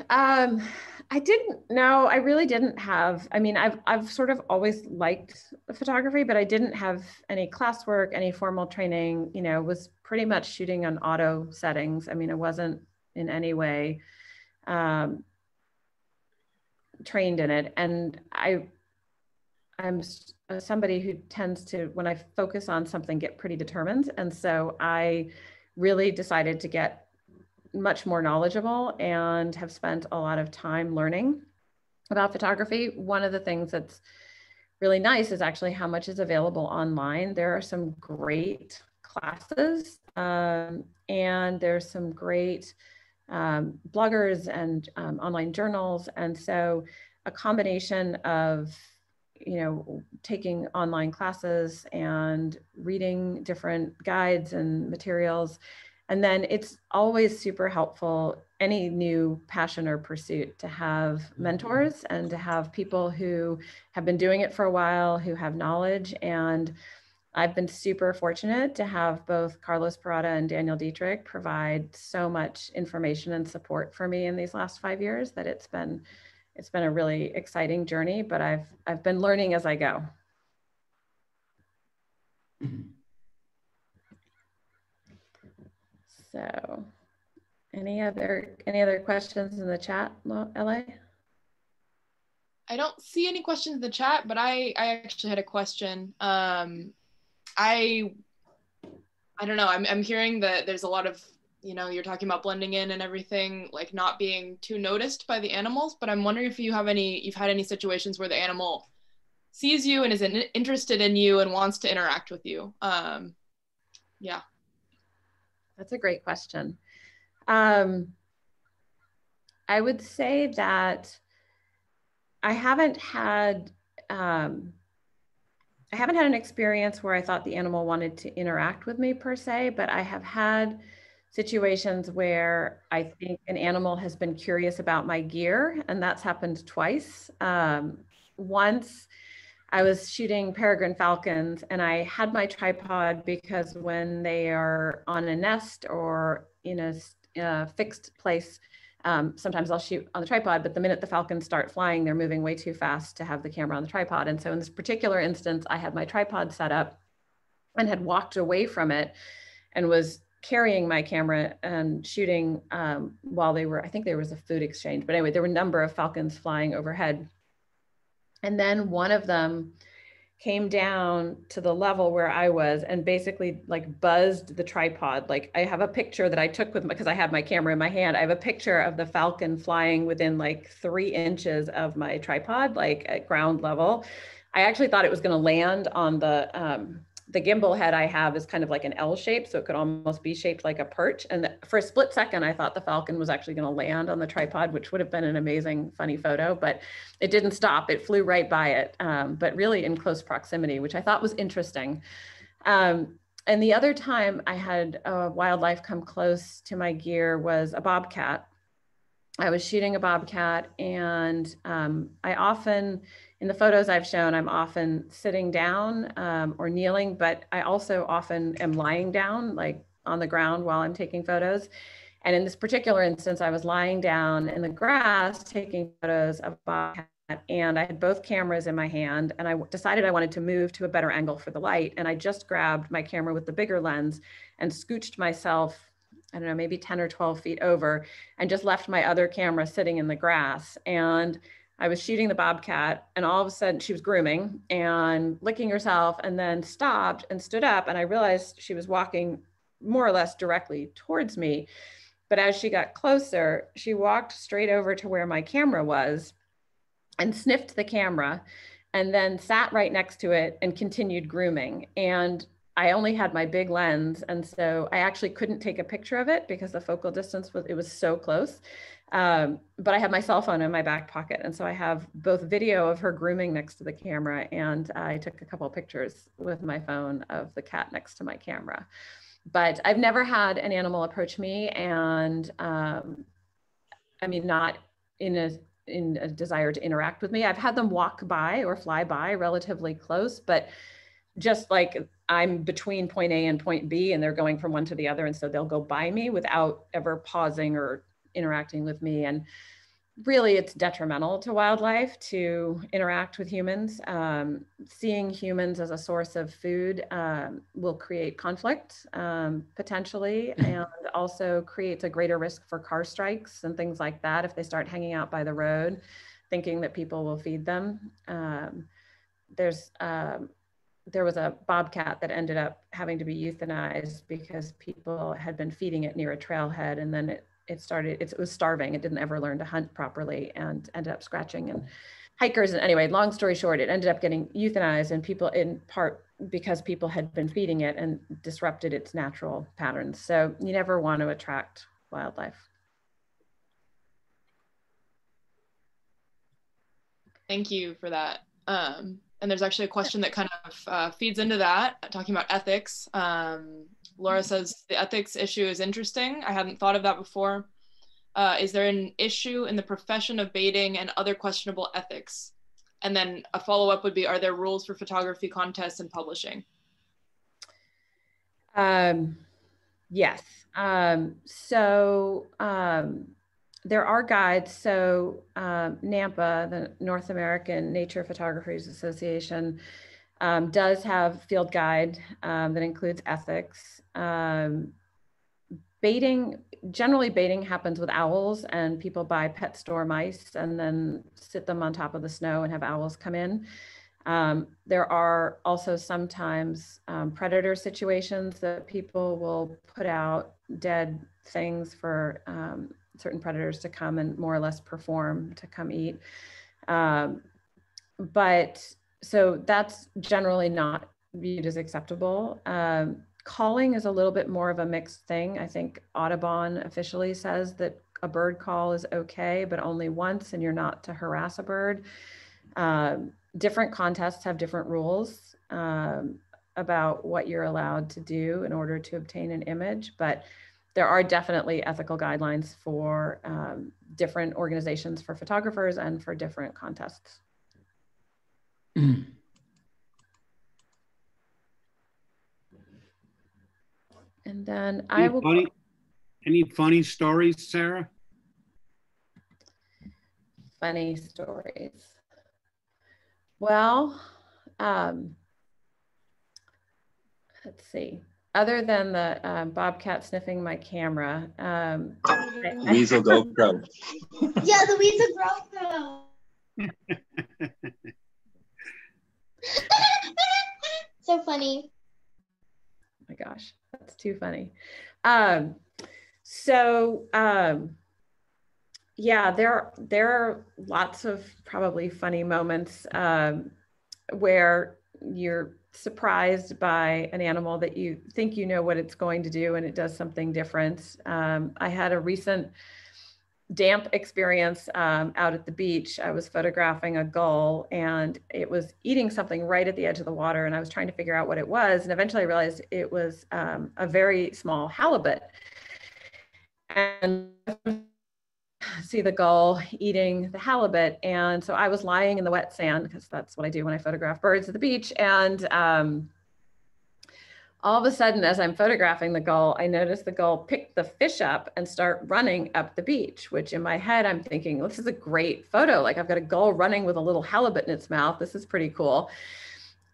Um, I didn't. No, I really didn't have. I mean, I've I've sort of always liked photography, but I didn't have any classwork, any formal training. You know, was pretty much shooting on auto settings. I mean, it wasn't in any way um, trained in it, and I I'm somebody who tends to, when I focus on something, get pretty determined, and so I really decided to get much more knowledgeable and have spent a lot of time learning about photography. One of the things that's really nice is actually how much is available online. There are some great classes um, and there's some great um, bloggers and um, online journals. And so a combination of you know, taking online classes and reading different guides and materials and then it's always super helpful, any new passion or pursuit, to have mm-hmm. mentors and to have people who have been doing it for a while, who have knowledge. And I've been super fortunate to have both Carlos Parada and Daniel Dietrich provide so much information and support for me in these last five years that it's been it's been a really exciting journey, but I've I've been learning as I go. So any other any other questions in the chat, LA? I don't see any questions in the chat, but I, I actually had a question. Um, I I don't know. I'm, I'm hearing that there's a lot of, you know, you're talking about blending in and everything, like not being too noticed by the animals. But I'm wondering if you have any, you've had any situations where the animal sees you and is in, interested in you and wants to interact with you. Um, yeah. That's a great question. Um, I would say that I haven't had um, I haven't had an experience where I thought the animal wanted to interact with me per se, but I have had situations where I think an animal has been curious about my gear, and that's happened twice. Um, once I was shooting peregrine falcons and I had my tripod because when they are on a nest or in a, in a fixed place, um, sometimes I'll shoot on the tripod, but the minute the falcons start flying, they're moving way too fast to have the camera on the tripod. And so in this particular instance, I had my tripod set up and had walked away from it and was carrying my camera and shooting um, while they were, I think there was a food exchange, but anyway, there were a number of falcons flying overhead and then one of them came down to the level where I was and basically like buzzed the tripod. Like I have a picture that I took with because I had my camera in my hand. I have a picture of the falcon flying within like three inches of my tripod, like at ground level. I actually thought it was going to land on the um, the gimbal head I have is kind of like an L shape, so it could almost be shaped like a perch. And for a split second, I thought the falcon was actually going to land on the tripod, which would have been an amazing, funny photo, but it didn't stop. It flew right by it, um, but really in close proximity, which I thought was interesting. Um, and the other time I had wildlife come close to my gear was a bobcat. I was shooting a bobcat, and um, I often in the photos I've shown, I'm often sitting down um, or kneeling, but I also often am lying down, like on the ground while I'm taking photos. And in this particular instance, I was lying down in the grass taking photos of bobcat and I had both cameras in my hand and I decided I wanted to move to a better angle for the light. And I just grabbed my camera with the bigger lens and scooched myself, I don't know, maybe 10 or 12 feet over and just left my other camera sitting in the grass. And I was shooting the bobcat, and all of a sudden she was grooming and licking herself, and then stopped and stood up. And I realized she was walking more or less directly towards me. But as she got closer, she walked straight over to where my camera was and sniffed the camera and then sat right next to it and continued grooming. And I only had my big lens. And so I actually couldn't take a picture of it because the focal distance was, it was so close. Um, but I have my cell phone in my back pocket. And so I have both video of her grooming next to the camera and I took a couple pictures with my phone of the cat next to my camera. But I've never had an animal approach me and um, I mean, not in a in a desire to interact with me. I've had them walk by or fly by relatively close, but just like I'm between point A and point B and they're going from one to the other. And so they'll go by me without ever pausing or interacting with me. And really it's detrimental to wildlife to interact with humans. Um, seeing humans as a source of food um, will create conflict um, potentially and also creates a greater risk for car strikes and things like that if they start hanging out by the road thinking that people will feed them. Um, there's um, there was a bobcat that ended up having to be euthanized because people had been feeding it near a trailhead and then it it started it was starving. It didn't ever learn to hunt properly and ended up scratching. And hikers and anyway long story short it ended up getting euthanized and people in part because people had been feeding it and disrupted its natural patterns. So you never want to attract wildlife. Thank you for that. Um, and there's actually a question that kind of uh, feeds into that talking about ethics. Um, Laura says the ethics issue is interesting. I hadn't thought of that before. Uh, is there an issue in the profession of baiting and other questionable ethics? And then a follow up would be Are there rules for photography contests and publishing? Um, yes. Um, so um, there are guides. So um, NANPA, the North American Nature Photographers Association, um, does have field guide um, that includes ethics. Um, baiting, generally baiting happens with owls and people buy pet store mice and then sit them on top of the snow and have owls come in. Um, there are also sometimes um, predator situations that people will put out dead things for um, certain predators to come and more or less perform to come eat. but so that's generally not viewed as acceptable. Um, calling is a little bit more of a mixed thing. I think Audubon officially says that a bird call is okay, but only once, and you're not to harass a bird. Um, different contests have different rules um, about what you're allowed to do in order to obtain an image, but there are definitely ethical guidelines for um, different organizations for photographers and for different contests. And then I will. Funny, any funny stories, Sarah? Funny stories. Well, um, let's see. Other than the um, bobcat sniffing my camera, um, weasel GoPro. yeah, the weasel GoPro. so funny. Oh my gosh, that's too funny. Um, so um, yeah, there there are lots of probably funny moments um, where you're surprised by an animal that you think you know what it's going to do and it does something different. Um, I had a recent damp experience um, out at the beach. I was photographing a gull and it was eating something right at the edge of the water. And I was trying to figure out what it was. And eventually I realized it was um, a very small halibut. And see the gull eating the halibut. And so I was lying in the wet sand because that's what I do when I photograph birds at the beach. And um, all of a sudden, as I'm photographing the gull, I notice the gull pick the fish up and start running up the beach, which in my head, I'm thinking, this is a great photo. Like I've got a gull running with a little halibut in its mouth. This is pretty cool.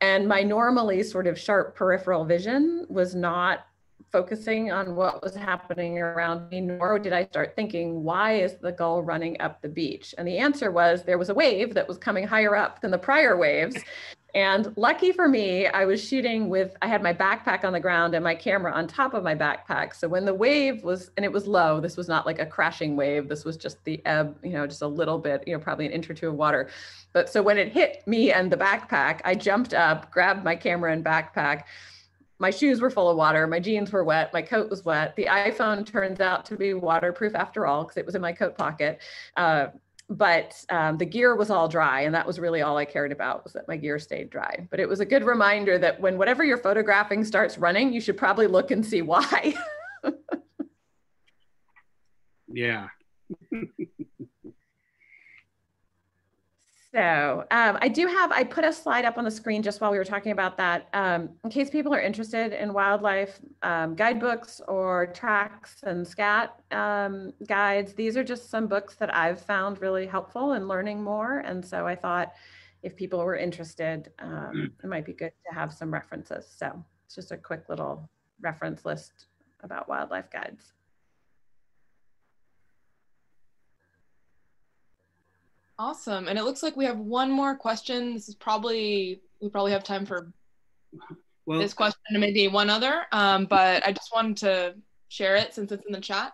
And my normally sort of sharp peripheral vision was not focusing on what was happening around me, nor did I start thinking, why is the gull running up the beach? And the answer was there was a wave that was coming higher up than the prior waves. And lucky for me, I was shooting with, I had my backpack on the ground and my camera on top of my backpack. So when the wave was, and it was low, this was not like a crashing wave. This was just the ebb, you know, just a little bit, you know, probably an inch or two of water. But so when it hit me and the backpack, I jumped up, grabbed my camera and backpack. My shoes were full of water. My jeans were wet. My coat was wet. The iPhone turns out to be waterproof after all, because it was in my coat pocket. Uh, but um, the gear was all dry and that was really all i cared about was that my gear stayed dry. But it was a good reminder that when whatever you're photographing starts running you should probably look and see why. Yeah So um, I do have, I put a slide up on the screen just while we were talking about that, um, in case people are interested in wildlife um, guidebooks or tracks and scat um, guides. These are just some books that I've found really helpful in learning more. And so I thought if people were interested, um, it might be good to have some references. So it's just a quick little reference list about wildlife guides. Awesome. And it looks like we have one more question. This is probably, we probably have time for Well, this question and maybe one other, um, but I just wanted to share it since it's in the chat.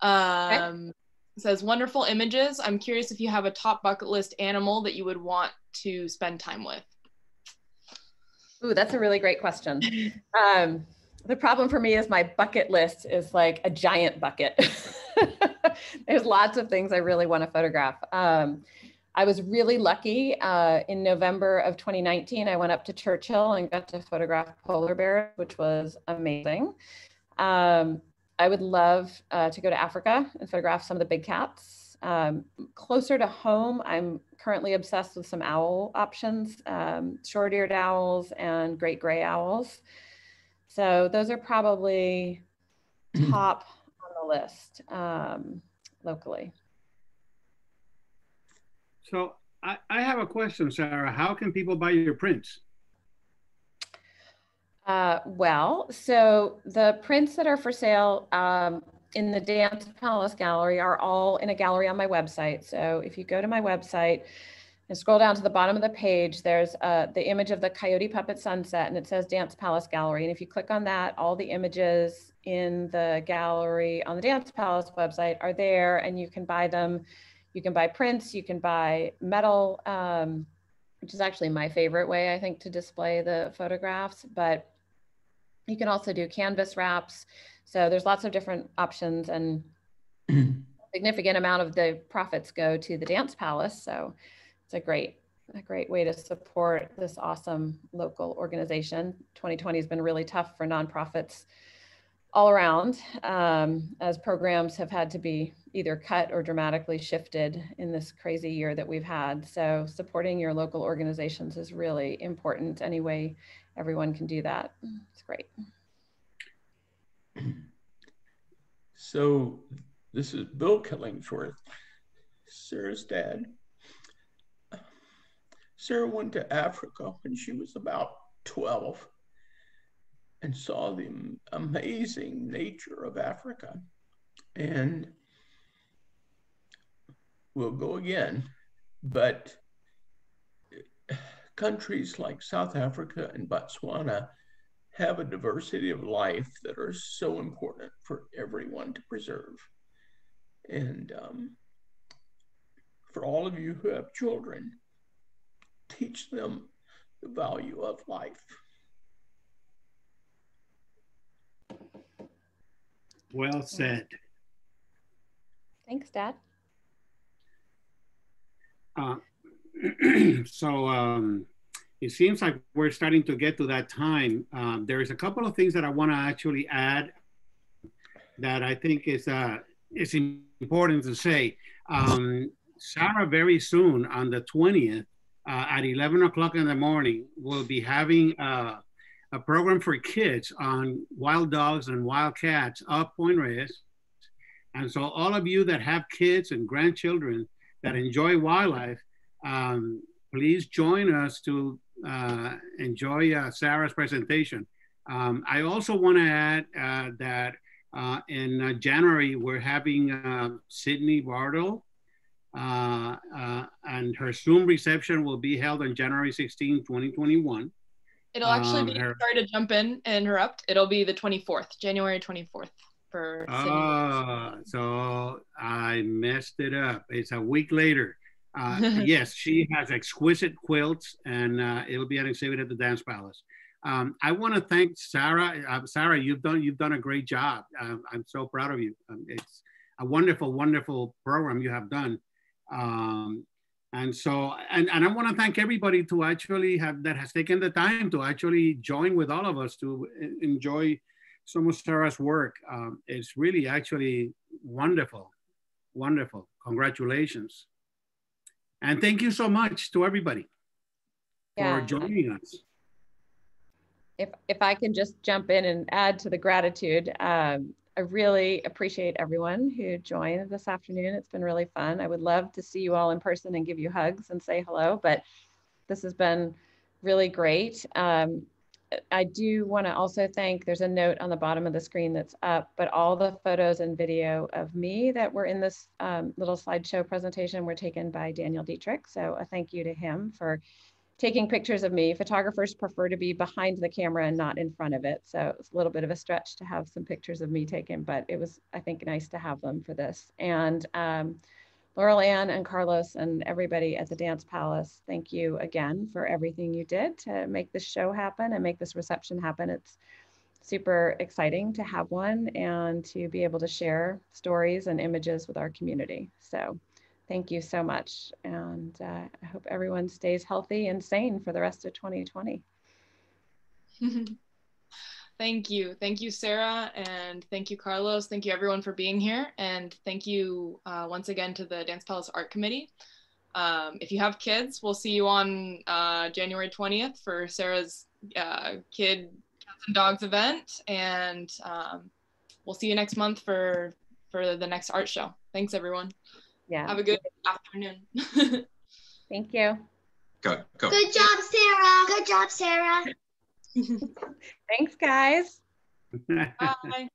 Um, It says, wonderful images. I'm curious if you have a top bucket list animal that you would want to spend time with. Ooh, that's a really great question. Um, the problem for me is my bucket list is like a giant bucket. There's lots of things I really want to photograph. Um, I was really lucky uh, in November of 2019. I went up to Churchill and got to photograph polar bears, which was amazing. Um, I would love uh, to go to Africa and photograph some of the big cats. Um, closer to home, I'm currently obsessed with some owl options, um, short-eared owls and great gray owls. So those are probably top on the list um, locally. so I, I have a question, Sarah. How can people buy your prints? Uh, well, so the prints that are for sale um, in the Dance Palace Gallery are all in a gallery on my website. So if you go to my website and scroll down to the bottom of the page, there's uh, the image of the Coyote Pup at Sunset and it says Dance Palace Gallery. And if you click on that, all the images in the gallery on the Dance Palace website are there and you can buy them. You can buy prints, you can buy metal, um, which is actually my favorite way, I think, to display the photographs. But you can also do canvas wraps. So there's lots of different options and a significant amount of the profits go to the Dance Palace. So it's a great, a great way to support this awesome local organization. 2020 has been really tough for nonprofits all around um, as programs have had to be either cut or dramatically shifted in this crazy year that we've had. So supporting your local organizations is really important. Any way everyone can do that, it's great. So this is Bill Killingsworth, Sarah's dad. Sarah went to Africa when she was about 12 and saw the amazing nature of Africa. And we'll go again, but countries like South Africa and Botswana have a diversity of life that are so important for everyone to preserve. And um, for all of you who have children, teach them the value of life. Well said. Thanks, Dad. Uh, so um, it seems like we're starting to get to that time. Um, there is a couple of things that I want to actually add that I think is uh, is important to say. Um, Sarah, very soon on the 20th uh, at 11 o'clock in the morning, we'll be having uh, a program for kids on wild dogs and wild cats up Point Reyes. And so all of you that have kids and grandchildren that enjoy wildlife, um, please join us to uh, enjoy uh, Sarah's presentation. Um, I also want to add uh, that uh, in uh, January, we're having Sydney Bartle, and her Zoom reception will be held on January 16, 2021. It'll actually Um, be, her- sorry to jump in and interrupt. It'll be the 24th, January 24th for. Ah, so I messed it up. It's a week later. Uh, yes, she has exquisite quilts, and uh, it'll be an exhibit at the Dance Palace. Um, I want to thank Sarah. Uh, Sarah, you've done you've done a great job. Um, I'm so proud of you. Um, it's a wonderful, wonderful program you have done. Um, and so, and, and I want to thank everybody to actually have that has taken the time to actually join with all of us to enjoy some of Sarah's work. Um, it's really actually wonderful. Wonderful. Congratulations. And thank you so much to everybody Yeah. for joining us. if if I can just jump in and add to the gratitude, um, I really appreciate everyone who joined this afternoon. It's been really fun. I would love to see you all in person and give you hugs and say hello, but this has been really great. Um, I do want to also thank, there's a note on the bottom of the screen that's up, but all the photos and video of me that were in this um, little slideshow presentation were taken by Daniel Dietrich. So a thank you to him for taking pictures of me. Photographers prefer to be behind the camera and not in front of it. So it's a little bit of a stretch to have some pictures of me taken, but it was, I think, nice to have them for this. And um, Laurel Ann and Carlos and everybody at the Dance Palace, thank you again for everything you did to make this show happen and make this reception happen. It's super exciting to have one and to be able to share stories and images with our community. So thank you so much. And uh, I hope everyone stays healthy and sane for the rest of 2020. thank you. Thank you, Sarah. And thank you, Carlos. Thank you, everyone, for being here. And thank you uh, once again to the Dance Palace Art Committee. Um, if you have kids, we'll see you on uh, January 20th for Sarah's uh, Kid Cats and Dogs event. And um, we'll see you next month for, for the next art show. Thanks, everyone. Yeah. Have a good afternoon. Thank you. Go, go. Good job, Sarah. Good job, Sarah. Thanks, guys. Bye.